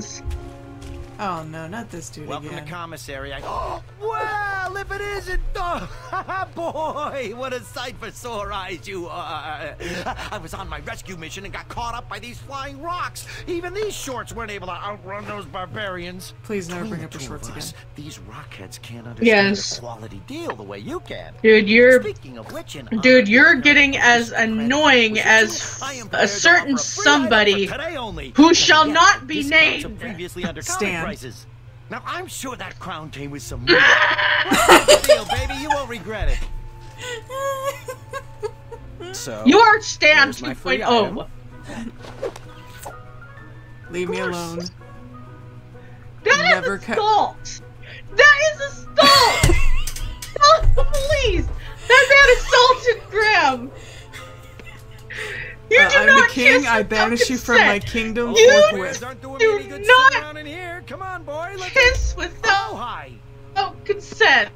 is. Oh no, not this dude Welcome again. to commissary. I... well, if it isn't, oh, boy, what a sight for sore eyes you are. I was on my rescue mission and got caught up by these flying rocks. Even these shorts weren't able to outrun those barbarians. Please never Between bring the up your two of shorts us, again. These rockheads can't understand Yes. a quality deal the way you can. Dude, you're Speaking of which, in Dude, you're getting as annoying as is, I am a certain offer a free item for somebody today only. who shall yet, not be discounts are named. Previously under Stan. prices. Now I'm sure that crown came with some. What's deal, baby? You won't regret it. So You are Stan Here's my free 2.0. Leave me alone. That is Never cut- assault. That is assault. Tell the police. That man assaulted Graham. King. I banish you from my kingdom You forthwith. aren't do me any good not sitting around in here. Come on, boy. Let's Kiss Oh, without hi. consent.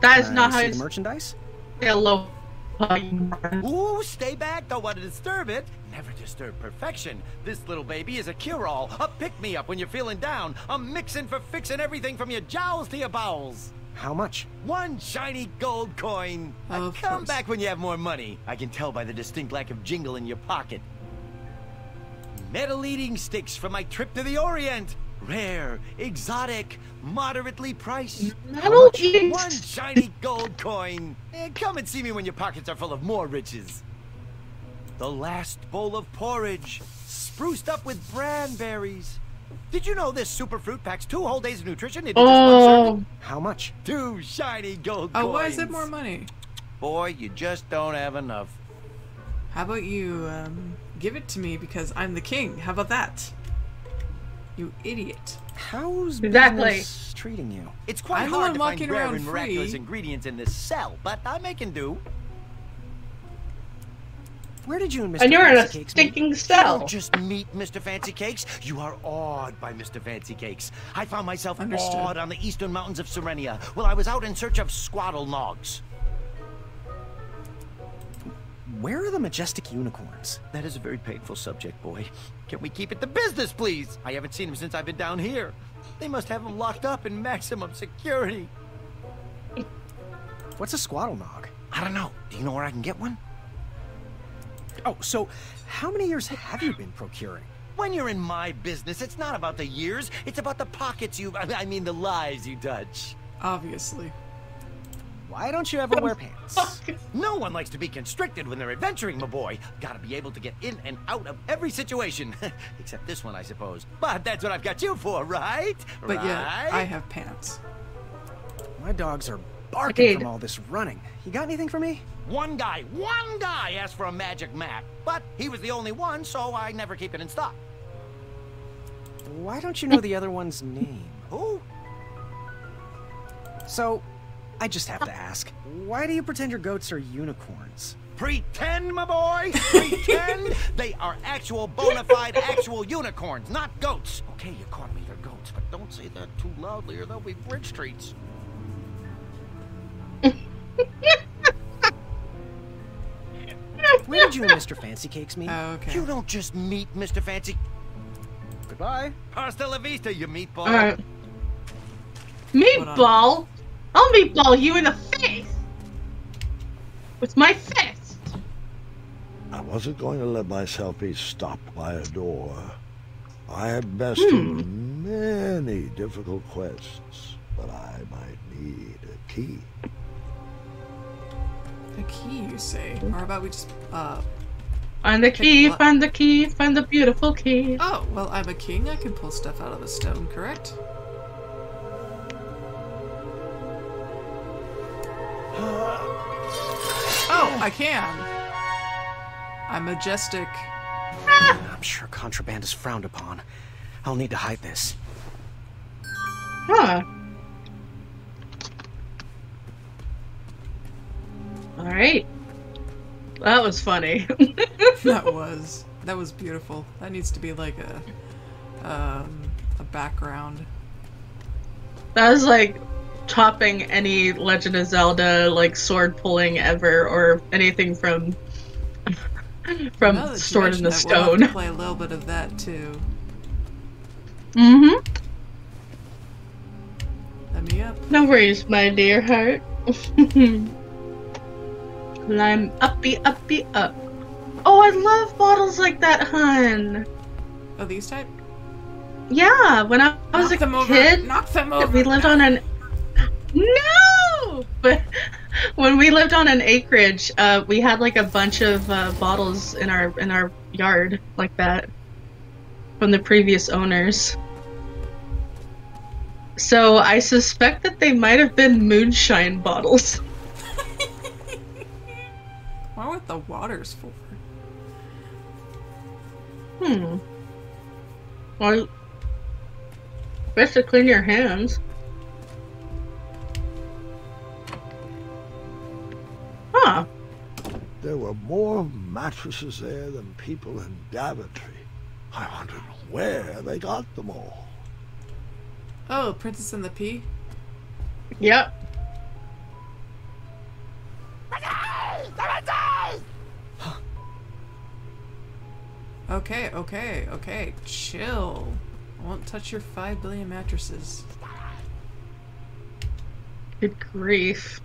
That is Can I not how see you the merchandise. hello. Ooh, stay back. Don't want to disturb it. Never disturb perfection. This little baby is a cure-all, a pick-me-up when you're feeling down, a mixin' for fixing everything from your jowls to your bowels. How much? One shiny gold coin. Uh, Of Come course. back when you have more money. I can tell by the distinct lack of jingle in your pocket. Metal eating sticks from my trip to the Orient. Rare, exotic, moderately priced. Metal eating One shiny gold coin. Eh, come and see me when your pockets are full of more riches. The last bowl of porridge, spruced up with branberries. Did you know this super fruit packs two whole days of nutrition into just one Oh, serving? How much? Two shiny gold Oh, coins. why is it more money? Boy, you just don't have enough. How about you um, give it to me because I'm the king? How about that? You idiot. How's Exactly. business treating you? It's quite I'm hard to find walking rare around and miraculous free. ingredients in this cell, but I'm making do. Where did you and Mr. and you're in a Fancy Cakes stinking You cell. don't just meet Mr. Fancy Cakes, you are awed by Mr. Fancy Cakes. I found myself Understood. awed on the eastern mountains of Serenia while I was out in search of squaddle nogs. Where are the majestic unicorns? That is a very painful subject, boy. Can we keep it to business, please? I haven't seen him since I've been down here. They must have him locked up in maximum security. What's a squaddle nog? I don't know. Do you know where I can get one? Oh, so how many years have you been procuring? When you're in my business, it's not about the years, it's about the pockets you, I mean the lives you touch. Obviously. Why don't you ever wear pants? No one likes to be constricted when they're adventuring, my boy. Gotta be able to get in and out of every situation. Except this one, I suppose. But that's what I've got you for, right? But right? yeah, I have pants. My dogs are barking Indeed. from all this running. You got anything for me? One guy, one guy asked for a magic map. But he was the only one, so I never keep it in stock. Why don't you know the other one's name? Who? So, I just have to ask, why do you pretend your goats are unicorns? Pretend, my boy! Pretend! they are actual, bona fide, actual unicorns, not goats. Okay, you caught me, they're goats, but don't say that too loudly or they'll be bridge treats. Where did you and Mr. Fancy Cakes meet? Oh, okay. You don't just meet Mr. Fancy. Goodbye. Hasta la vista, you meatball. Alright. Meatball? I'll meatball you in the face! With my fist! I wasn't going to let myself be stopped by a door. I had bested hmm. many difficult quests, but I might need a key. A key, you say? Or how about we just, uh... Find the key, find the key, find the beautiful key. Oh, well, I'm a king. I can pull stuff out of the stone, correct? Oh, I can. I'm majestic. I'm sure contraband is frowned upon. I'll need to hide this. Huh. Alright. That was funny. That was that was beautiful. That needs to be like a um a background. that was like topping any Legend of Zelda like sword pulling ever or anything from from that you in the we'll have stone. to play a little bit of that too. Mm-hmm. Let me up. No worries, my dear heart. Climb uppy, uppy, up. Oh, I love bottles like that, hun. Oh, these type? Yeah, when I, I was Knock a them over. kid, Knock them over. we lived on an. No! But when we lived on an acreage, uh, we had like a bunch of uh, bottles in our in our yard like that from the previous owners. So I suspect that they might have been moonshine bottles. Why what the water's for? Hmm. Well, best to clean your hands. Huh. There were more mattresses there than people in Daventry. I wondered where they got them all. Oh, Princess and the Pea? Yep. Okay, okay, okay. Chill. I won't touch your 5 billion mattresses. Good grief.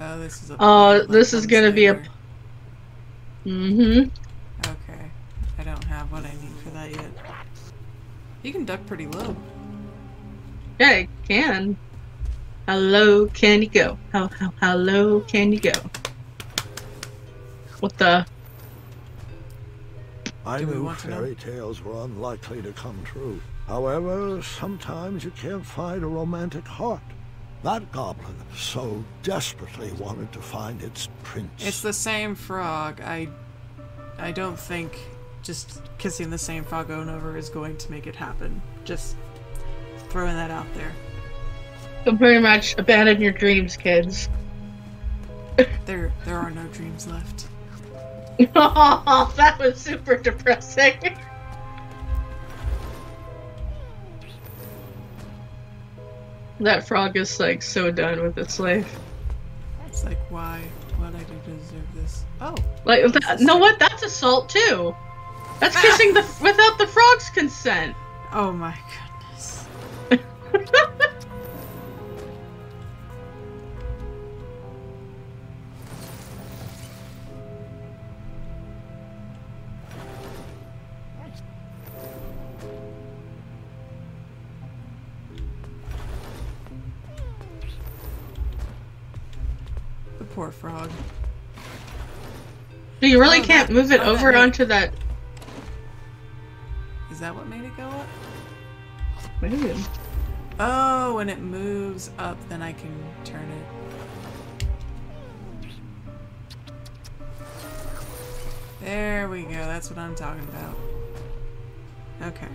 Oh, this is a. Oh, little this is gonna be a- Mm-hmm. Okay. I don't have what I need for that yet. You can duck pretty low. Yeah, I can. How low can you go? How, how, how low can you go? What the? I Do we knew want to know? fairy tales were unlikely to come true. However, sometimes you can't find a romantic heart. That goblin so desperately wanted to find its prince. It's the same frog. I I don't think just kissing the same frog over and over is going to make it happen. Just throwing that out there. So pretty much abandon your dreams, kids. There there are no dreams left. Oh, that was super depressing. that frog is like so done with its life. It's like why what I do to deserve this? Oh, Like, that, know what? That's assault too. That's kissing the without the frog's consent. oh my goodness. Poor frog. So you really Oh, can't that- move it oh, over made- onto that. Is that what made it go up? Maybe. Oh, when it moves up, then I can turn it. There we go. That's what I'm talking about. Okay. Okay.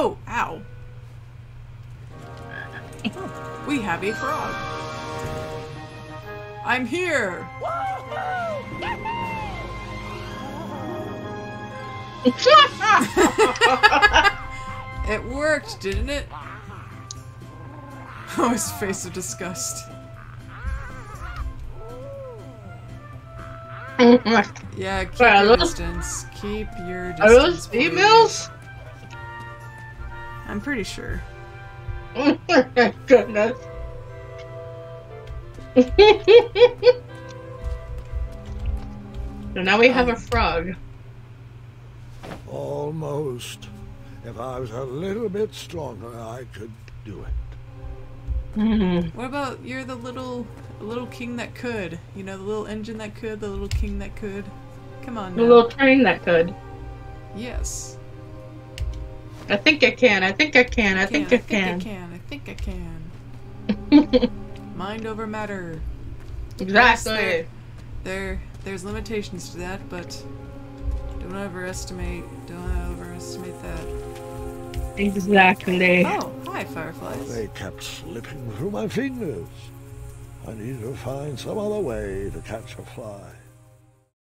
Oh, ow. We have a frog. I'm here. It worked, didn't it? Oh, his face of disgust. Yeah, keep your distance. Keep your distance. Are those please. females? I'm pretty sure. Oh my goodness. so now we have a um, frog. Almost. If I was a little bit stronger, I could do it. Mm-hmm. What about you're the little little king that could? You know, the little engine that could, the little king that could. Come on The little train that could. Yes. I think I can. I think I can. I think I I can. think I can. I think I can. Mind over matter. Exactly. There, there's limitations to that, but don't overestimate. Don't overestimate that. Exactly. Oh, hi, fireflies. They kept slipping through my fingers. Oh my goodness. They kept slipping through my fingers. I need to find some other way to catch a fly.